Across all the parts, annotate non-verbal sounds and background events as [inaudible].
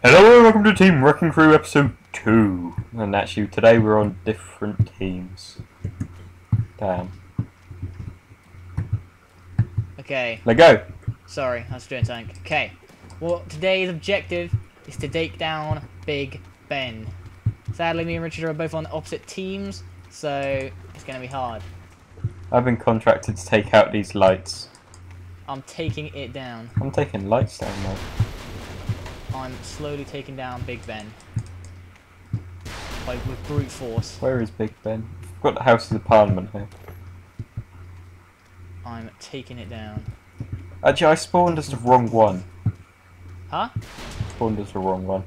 Hello and welcome to Team Wrecking Crew episode 2. And actually today we're on different teams. Damn. Okay, Let go! sorry, I was doing something. Okay, well, today's objective is to take down Big Ben. Sadly, me and Richard are both on opposite teams, so it's going to be hard. I've been contracted to take out these lights. I'm taking it down. I'm taking lights down. I'm slowly taking down Big Ben. Like, with brute force. Where is Big Ben? I've got the House of the Parliament here. I'm taking it down. Actually, I spawned as the wrong one. Huh? Spawned as the wrong one.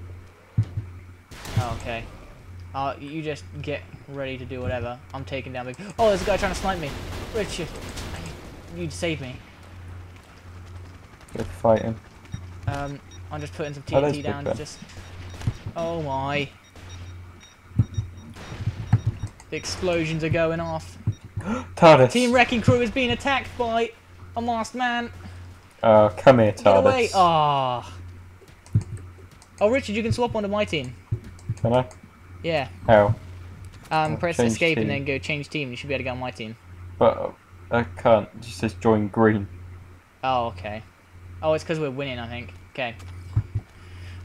Oh, okay. Uh, you just get ready to do whatever. I'm taking down Big... Oh, there's a guy trying to snipe me. Richard, you'd save me. Go fight him. Um, I'm just putting some Oh, TNT down. Just. Oh my! The explosions are going off. [gasps] TARDIS! Team Wrecking Crew is being attacked by a masked man. Uh, come here, TARDIS. Get away! Ah. Oh, Richard, you can swap onto my team. Can I? Yeah. How? Um, press escape and then go change team. You should be able to get on my team. But uh, I can't. It just says join green. Oh, okay. Oh, it's because we're winning, I think. Okay.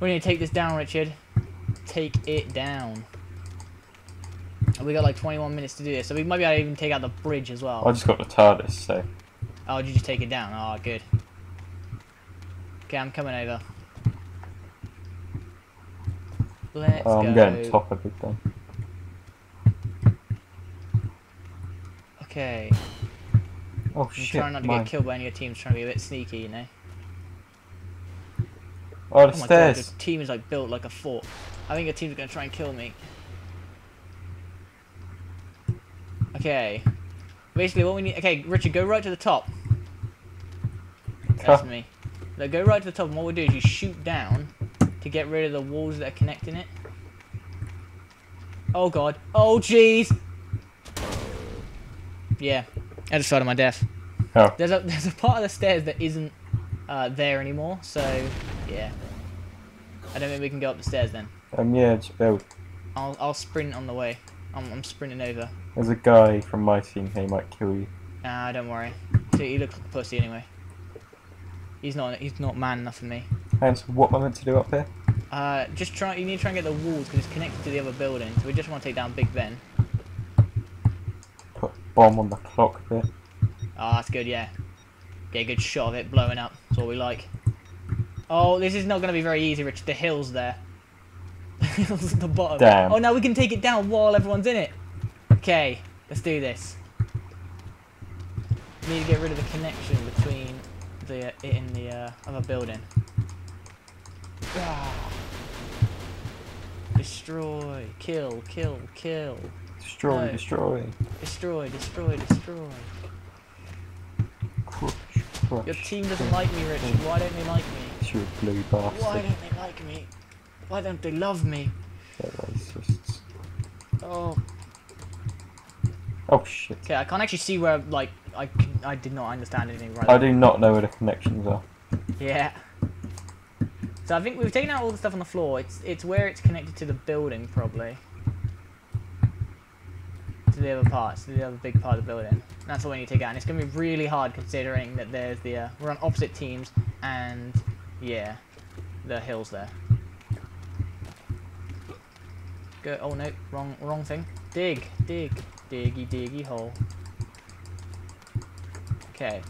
We need to take this down, Richard. Take it down. We got like 21 minutes to do this, so we might be able to even take out the bridge as well. I just got the TARDIS, so. Oh, did you just take it down? Oh, good. Okay, I'm coming over. Let's Oh, go. I'm going top of Big Ben. Okay. Oh I'm shit! trying not to mine. get killed by any of your teams, trying to be a bit sneaky, you know. Oh, the Oh my god, the team is like built like a fort. I think your team's gonna try and kill me. Okay. Basically, what we need. Okay, Richard, go right to the top. That's Huh. me. Now go right to the top, and what we do is you shoot down to get rid of the walls that are connecting it. Oh god. Oh jeez. Yeah, I just fell to my death. Oh. There's a [laughs] there's a part of the stairs that isn't uh, there anymore, so yeah. I don't think we can go up the stairs then. Um, yeah, it's built. I'll I'll sprint on the way. I'm I'm sprinting over. There's a guy from my team here, he might kill you. Nah, don't worry. So he looks like a pussy anyway. He's not he's not man enough for me. And so what am I meant to do up here? Uh, just try. You need to try and get the walls because it's connected to the other building. So we just want to take down Big Ben. Put a bomb on the clock bit. Oh, that's good. Yeah. Get a good shot of it blowing up. That's all we like. Oh, this is not going to be very easy, Rich. The hills there. [laughs] The hills at the bottom. Damn. Oh, now we can take it down while everyone's in it. Okay, let's do this. We need to get rid of the connection between the uh, it and the uh, other building. Ah. Destroy, kill, kill, kill. Destroy, No. destroy. Destroy, destroy, destroy. Crush, crush. Your team doesn't like me, Richard. Why don't they like me? It's your blue Why don't they like me? Why don't they love me? They're racists. Oh, Oh shit. okay. I can't actually see where like I, I did not understand anything right. Now. I do not know where the connections are. Yeah. So I think we've taken out all the stuff on the floor. It's it's where it's connected to the building probably. To the other parts, to the other big part of the building. That's what we need to take out. And it's gonna be really hard considering that there's the uh, we're on opposite teams and yeah, the hills there. Go. Oh no, wrong wrong thing. Dig, dig, diggy diggy hole. Okay.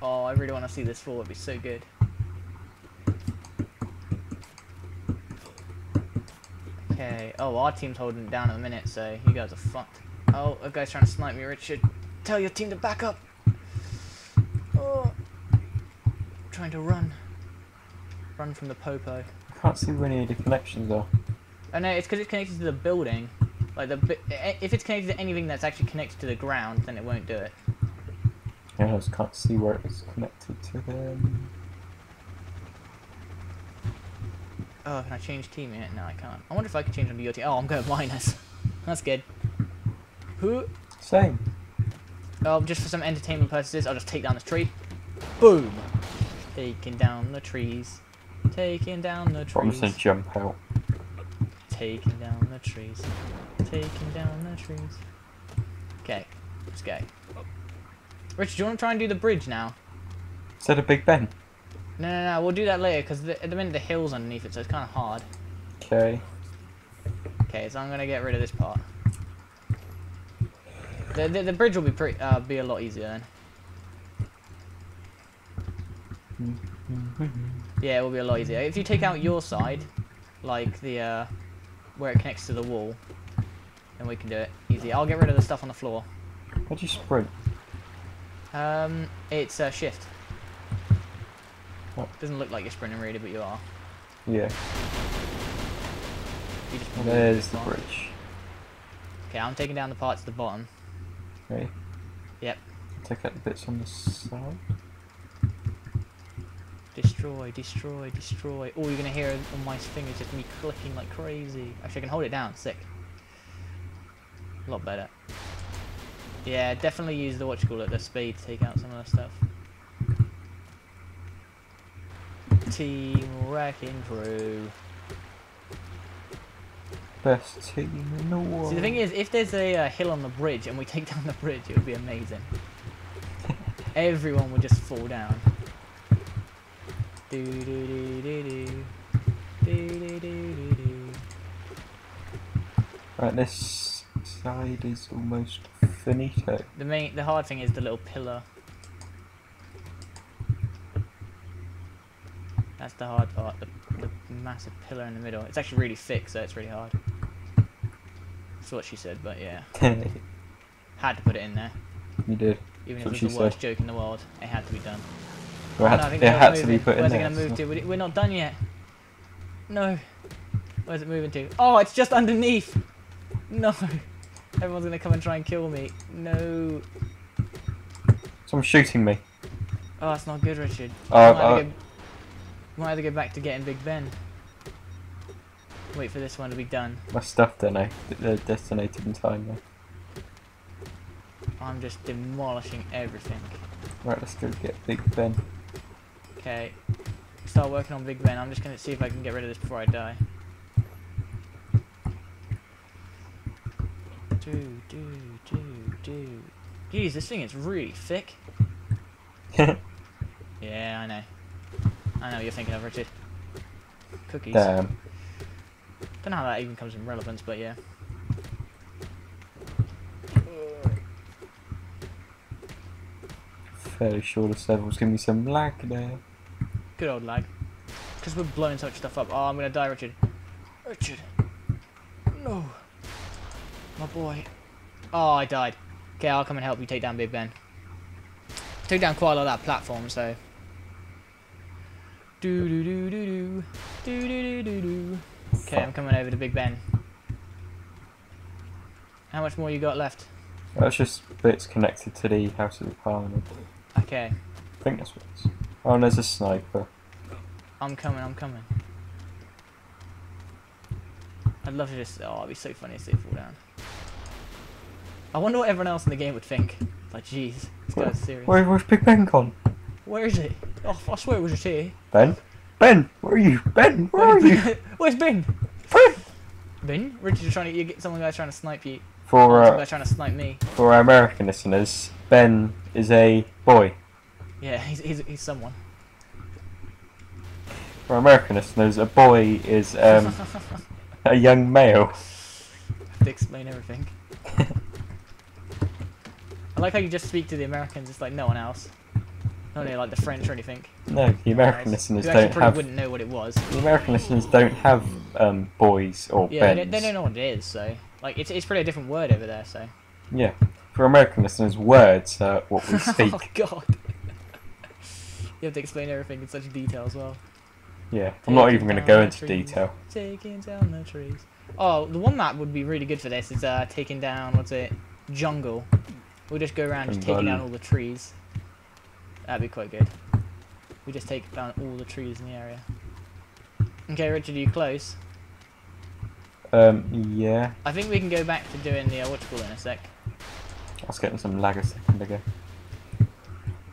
Oh, I really want to see this fall. It'd be so good. Okay. Oh, our team's holding it down at the minute, so you guys are fucked. Oh, a guy's trying to snipe me, Richard. Tell your team to back up. Oh. Trying to run. Run from the popo. I can't see where any of the connections are. Oh no, it's because it's connected to the building. Like the eh, if it's connected to anything that's actually connected to the ground, then it won't do it. Yeah, I just can't see where it's connected to them. Oh, can I change team it? No, I can't. I wonder if I can change on your team. Oh, I'm going [laughs] minus. That's good. Who? Same. Oh, just for some entertainment purposes, I'll just take down this tree. Boom! Taking down the trees. Taking down the trees. gonna jump out. Taking down the trees. Taking down the trees. Okay, let's go. Richard, do you want to try and do the bridge now? Is that a Big Ben? No, no, no. We'll do that later because at the minute the hill's underneath it, so it's kind of hard. Okay. Okay, so I'm gonna get rid of this part. The the, the bridge will be pretty uh, be a lot easier then. Yeah, it will be a lot easier if you take out your side, like the uh, where it connects to the wall. Then we can do it easy. I'll get rid of the stuff on the floor. How do you sprint? Um, it's uh, shift. What? Doesn't look like you're sprinting really, but you are. Yeah. You just There's the far. bridge. Okay, I'm taking down the parts at the bottom. Okay. Yep. Take out the bits on the side. Destroy, destroy, destroy. Oh, you're gonna hear on my fingers just me clicking like crazy. Actually, I can hold it down. Sick. A lot better. Yeah, definitely use the what you call it, the speed to take out some of the stuff. Team wrecking crew. Best team in the world. See, the thing is, if there's a uh, hill on the bridge and we take [laughs] down the bridge, it would be amazing. [laughs] Everyone would just fall down. Do do do do do. Do do do do do. Right, this side is almost finito. The main, the hard thing is the little pillar. That's the hard part. The, the massive pillar in the middle. It's actually really thick, so it's really hard. That's what she said, but yeah, [laughs] had to put it in there. did. Even That's if it was the worst joke in the world, it had to be done. It had, no, I think it had to be put in Where's it going to move to? We- We're not done yet. No. Where's it moving to? Oh, it's just underneath. No. [laughs] Everyone's going to come and try and kill me. No. Someone's shooting me. Oh, that's not good, Richard. Uh, might, have uh, to go, might have to go back to getting Big Ben. Wait for this one to be done. my stuff. They're detonated in time now. I'm just demolishing everything. Right, let's go get Big Ben. Okay. Start working on Big Ben. I'm just going to see if I can get rid of this before I die. Do, do, do, do. Jeez, this thing is really thick. [laughs] Yeah, I know. I know what you're thinking of, Richard. Cookies. Damn. Don't know how that even comes in relevance, but yeah. Fairly sure the server's giving me some lag there. Good old lag. Because we're blowing so much stuff up. Oh, I'm gonna die, Richard. Richard. No. My boy. Oh, I died. Okay, I'll come and help you take down Big Ben. Took down quite a lot of that platform, so. Do do do do do. Do do do do do. Okay, I'm coming over to Big Ben. How much more you got left? That's just bits connected to the House of the Parliament. Okay, I think that's what it is. Oh, and there's a sniper. I'm coming, I'm coming. I'd love to just. Oh, it'd be so funny if they fall down. I wonder what everyone else in the game would think. Like, jeez, this Where- guy's serious. Where, where's Big Ben gone? Where is he? Oh, I swear it was just here. Ben? Ben, where are you? Ben, where are you? [laughs] Where's Ben? Ben! Ben? Richard's trying to. You get someone guy's trying to snipe you. For uh, guy's trying to snipe me. for our American listeners, Ben is a boy. Yeah, [laughs] he's, he's, he's someone. For American listeners, a boy is um, [laughs] a young male. have to explain everything. [laughs] I like how you just speak to the Americans, it's like no one else. Not really like the French or anything. No, the American listeners Who don't have. wouldn't know what it was. The American listeners don't have um, boys or Yeah, they Bens. don't, they don't know what it is, so like it's it's probably a different word over there. So. Yeah, for American listeners, words are what we speak. oh God. You have to explain everything in such detail as well. yeah, I'm not even going to go into trees. detail. Taking down the trees. Oh, the one map would be really good for this. Is uh taking down what's it? Jungle. We'll just go around just taking down all the trees. That'd be quite good. We just take down all the trees in the area. Okay, Richard, are you close? Um, yeah, I think we can go back to doing the uh, what you call it in a sec. I was getting some lag a second ago.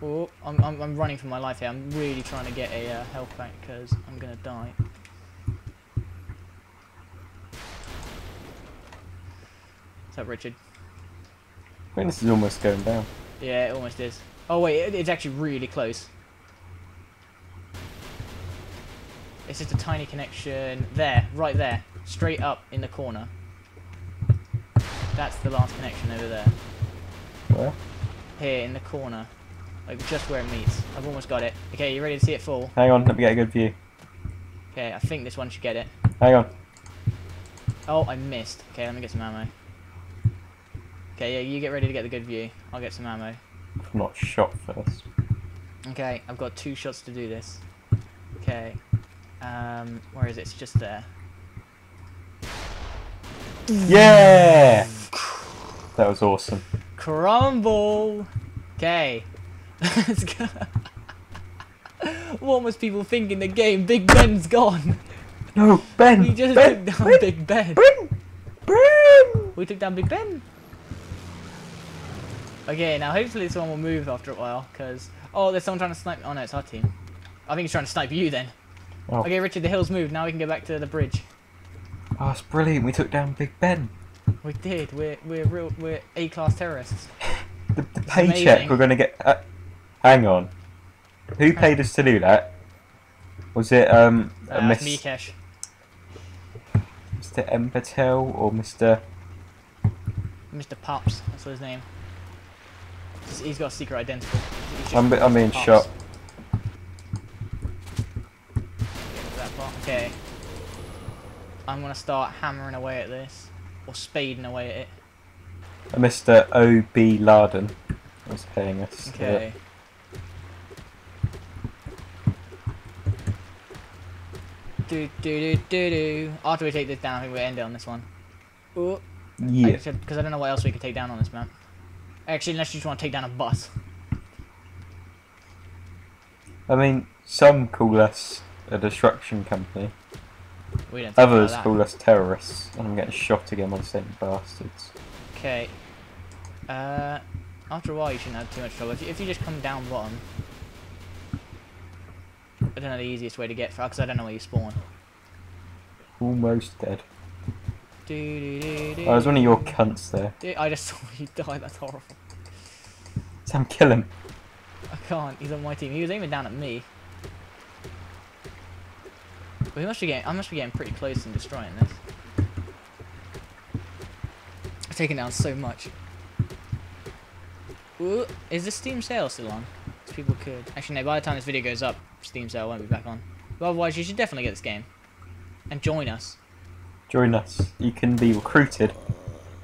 Oh, I'm, I'm, I'm running for my life here. I'm really trying to get a uh, health back because I'm gonna die. What's up, Richard? I think this is almost going down. Yeah, it almost is. Oh wait, it, it's actually really close. It's just a tiny connection. There, right there. Straight up in the corner. That's the last connection over there. Where? Here, in the corner. Like, just where it meets. I've almost got it. Okay, you ready to see it fall? Hang on, let me get a good view. Okay, I think this one should get it. Hang on. Oh, I missed. Okay, let me get some ammo. Okay, yeah, you get ready to get the good view. I'll get some ammo. I'm not shot first. Okay, I've got two shots to do this. Okay. Um, where is it? It's just there. Yeah! That was awesome. Crumble! Okay. What was people think in the game? Big Ben's gone. No, Ben! We just ben, took down ben, Big Ben. Ben! Ben! We took down Big Ben. Okay, now hopefully someone will move after a while, because... Oh, there's someone trying to snipe... Oh no, it's our team. I think he's trying to snipe you then. Oh. Okay, Richard, the hill's moved. Now we can go back to the bridge. Oh, it's brilliant. We took down Big Ben. We did. We're we're real. We're A-class terrorists. [laughs] The, the paycheck amazing. we're going to get... Uh, hang on. Who paid us to do that? Was it um, Uh, Miss, Mikesh. Mr. Empatel or Mr... Mr. Pops. That's what his name. He's- He's got a secret identity. I'm, be- I'm being Pops. shot. Get rid of that part. Okay. I'm gonna start hammering away at this, or spading away at it. Mr. O.B. Larden was paying us. to. Okay. Do do do do do. After we take this down, I think we'll end it on this one. Ooh. Yeah. Because I don't know what else we could take down on this map. Actually, unless you just want to take down a bus. I mean, some call us a destruction company. We don't. Others that. call us terrorists. And I'm getting shot again by the same bastards. Okay. Uh, after a while, you shouldn't have too much trouble. If you, if you just come down bottom, I don't know the easiest way to get because I don't know where you spawn. Almost dead. Do, do, do, do, Oh, there's one of your cunts there. I just [laughs] saw you die. That's horrible. Sam, kill him. I can't. He's on my team. He was aiming down at me. But he must be getting. I must be getting pretty close and destroying this. I've taken down so much. Ooh, is the Steam sale still on? people could. Actually, no. By the time this video goes up, Steam sale won't be back on. But otherwise, you should definitely get this game and join us. Join us. You can be recruited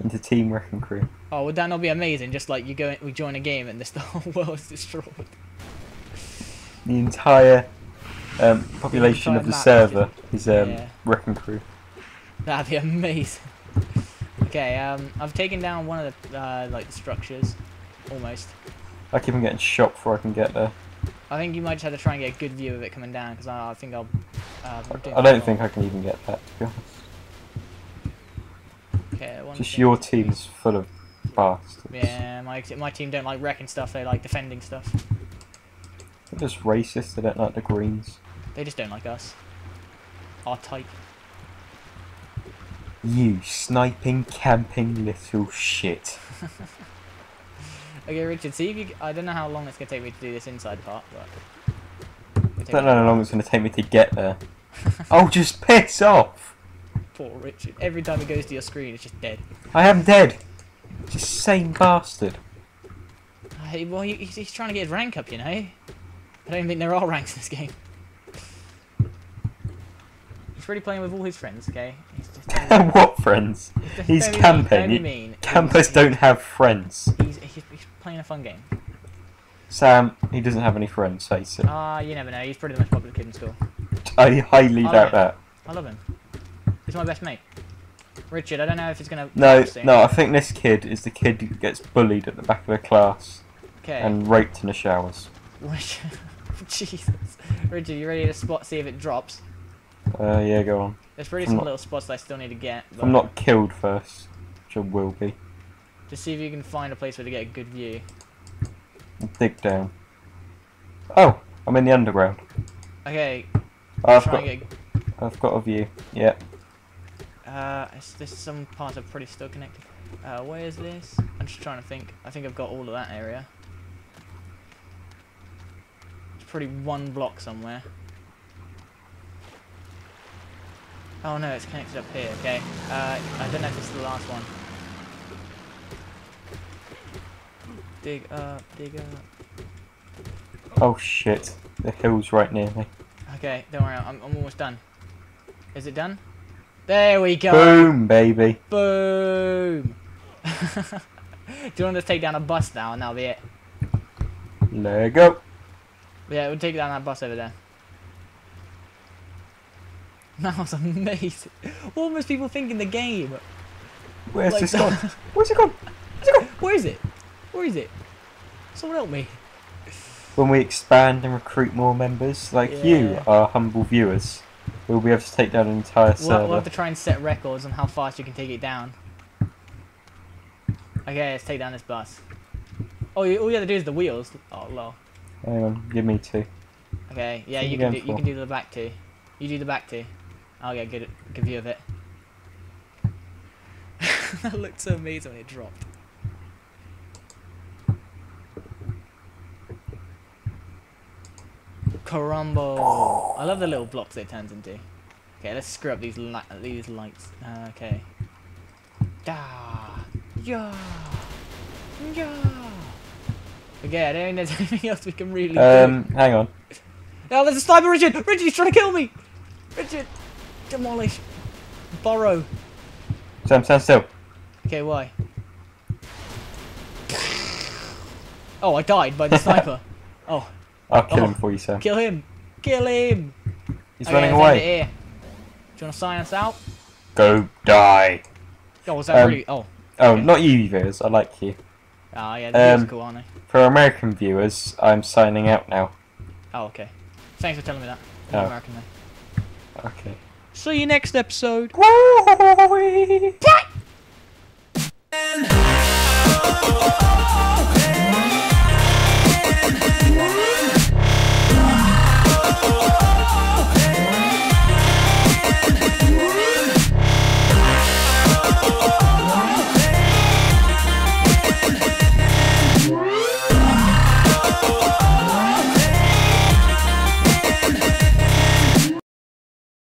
into Team Wrecking Crew. Oh, would that not be amazing? Just like you go, we join a game and this [laughs] the whole world is destroyed. The entire um, population of the map server is um, Yeah. Wrecking Crew. That'd be amazing. [laughs] okay, um, I've taken down one of the uh, like the structures, almost. I keep on getting shot before I can get there. I think you might just have to try and get a good view of it coming down because I, I think I'll. Uh, I don't think I can even get that, to be honest. Okay, one Just your team's full of bastards. Yeah, my my team don't like wrecking stuff. They like defending stuff. They're just racist, they don't like the Greens. They just don't like us. Our type. You sniping, camping little shit. [laughs] Okay, Richard. See if you. I don't know how long it's gonna take me to do this inside part, but. I don't know how long it's going to take me to get there. [laughs] oh, just piss off! Poor Richard. Every time he goes to your screen, it's just dead. I am dead. Just same bastard. Hey, well, he, he's, he's trying to get his rank up, you know. I don't think there are ranks in this game. He's really playing with all his friends, okay? He's just, [laughs] what friends? He's mean, camping. Mean. Campers don't have friends. He's, he's, he's playing a fun game. Sam, he doesn't have any friends, face it. Ah, you never know. He's probably the most popular kid in school. I highly I doubt that. I love him. He's my best mate. Richard, I don't know if he's gonna. No, no, I think this kid is the kid who gets bullied at the back of the class Okay. and raped in the showers. Richard, [laughs] Jesus. Richard, you ready to spot see if it drops? Uh, yeah, go on. There's probably I'm some not- little spots that I still need to get. But I'm not killed first, which I will be, Just see if you can find a place where to get a good view. dig down. Oh, I'm in the underground. Okay, I've got, get. I've got a view. Yeah. Uh, this some parts are pretty still connected. Uh, where is this? I'm just trying to think. I think I've got all of that area. It's pretty one block somewhere. Oh no, it's connected up here. Okay. Uh, I don't know if this is the last one. Dig up, dig up. Oh shit. The hill's right near me. Okay, don't worry, I'm, I'm almost done. Is it done? There we go. Boom, baby. Boom! [laughs] Do you want to take down a bus now and that'll be it? Let go. Yeah, we'll take down that bus over there. [laughs] That was amazing. What was people think in the game? Where's Like this that. [laughs] gone? Where's it gone? Where is it? Where is it? Someone help me. When we expand and recruit more members, like you, our humble viewers, we'll be able to take down an entire We'll, server. we'll have to try and set records on how fast you can take it down. Okay, let's take down this bus. Oh, you, all you have to do is the wheels. Oh, lol. Hang on, give me two. Okay, yeah, you can do you can do the back two. You do the back two. I'll get a good good view of it. [laughs] that looked so amazing when it dropped. Carumbo! I love the little blocks it turns into. Okay, let's screw up these li these lights. Uh, okay. Da, yeah, yeah. Okay, I don't think there's [laughs] anything else we can really do. Um, hang on. [laughs] Oh, there's a sniper, Richard! Richard, he's trying to kill me! Richard! Demolish! Borrow! Sam, stand still. Okay, why? [laughs] Oh, I died by the sniper. Oh, I'll kill Oh. him for you, sir. kill him! Kill him! He's Okay, running let's end it away. here. Do you want to sign us out? Go die. Oh, was that Um, really? Oh, Oh, Okay. not you viewers. I like you. ah, yeah, the views um, cool, aren't they? For American viewers, I'm signing out now. Oh, okay. Thanks for telling me that. Oh. I'm American then. Okay. See you next episode. Woo!